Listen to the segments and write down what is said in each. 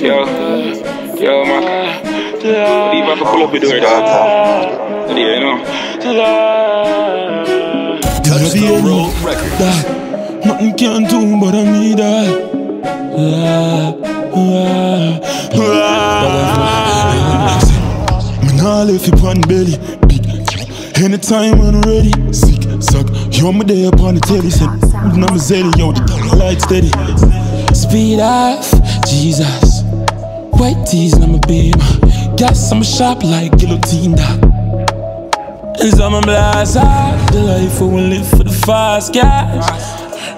Yo, yo, man. Leave have to pull up the door, dog. Yeah, you know. Touch the road record. that. Nothing can do but I need that. Ah, ah, ah. Me nah left you on belly, big. Anytime when I'm ready, sick, suck. You're my day upon the telly, said, I'm a zelly, yo, the light steady. Speed off, Jesus. White tees, I'm a beam. Gas, I'm a sharp like guillotine, that. And some blast out the life we will live for the fast gas.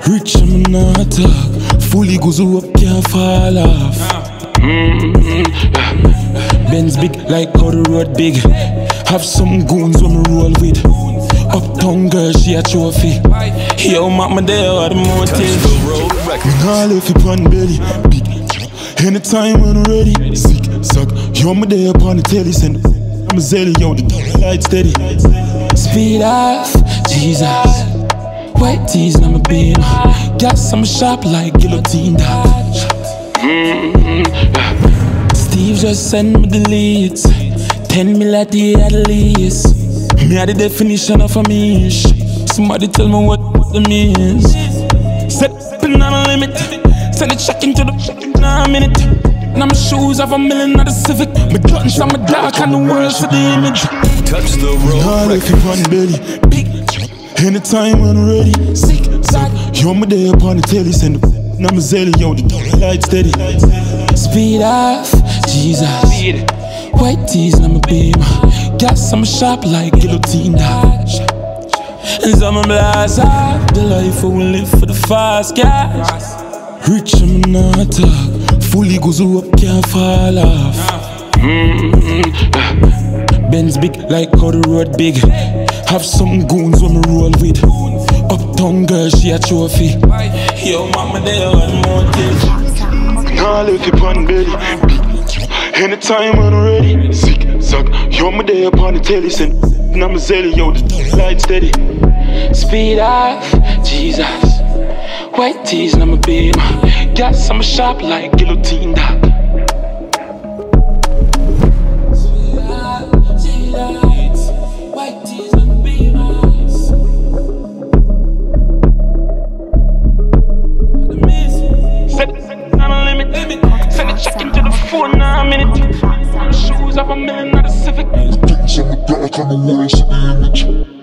Rich I'm not talk, fully goes up can't fall off. Mm-hmm. Benz big like how the road big. Have some goons when me roll with. Uptown girl she a trophy. Yo mama there are the Touch motive. the road record. Me nah left you on belly, big. Anytime when I'm ready, sick, suck. You're my day upon the telly, send. I'm a zelly, yo, the light steady. Speed off, Jesus. White tees, I'm a beam. Gas, I'm a sharp like guillotine. Dodge. Mm-hmm. Steve just sent me the leads. Ten mil at the at least. Me had the definition of a mish. Somebody tell me what the means. Set on a limit. Send it check into the now a minute. And I'm shoes of a million of the Civic. My guns, I'm a dark and the world for the image. Touch the road Nah, if record. you on belly, big. Anytime when I'm ready, sick, suck. You're my day upon the telly, send the and I'm a zelly, yo, the light steady. Speed off, Jesus. White tees, and I'm a beam. Gas, I'm a sharp like guillotine, dodge. And some blast off the life I will live for the fast gas. Rich, I'm not talk. Fully goes up, can't fall off. mmm Benz big like how the road big. Have some goons when me roll with. Uptown girl, she a trophy. Yo, mama, they are the motive. Nah, look upon belly. Big. Anytime when I'm ready, sick, suck. You're my day upon the telly, send. And I'm a zelly, yo, the light steady. Speed off, Jesus. White tees and I'ma beam. Uh, yes, I'ma shop like guillotine. for nine minutes. Shoes off a million, not a civic. Picture me, better come to work, see the image.